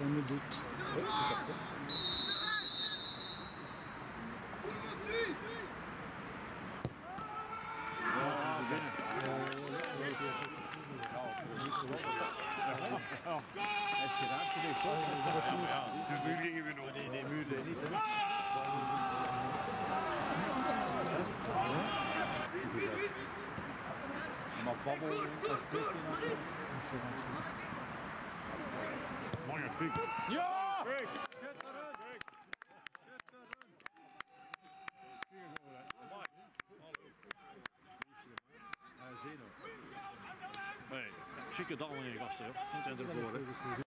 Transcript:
Ça me doute. Oui, tout à fait. Is. De muur gingen we nog. Nee, nee, muur niet. Maar babbel, dat spreekt hij nog. Magnifiek. Ja! Nee, chique dalingen gasten, joh. Dat zijn er voor. hè.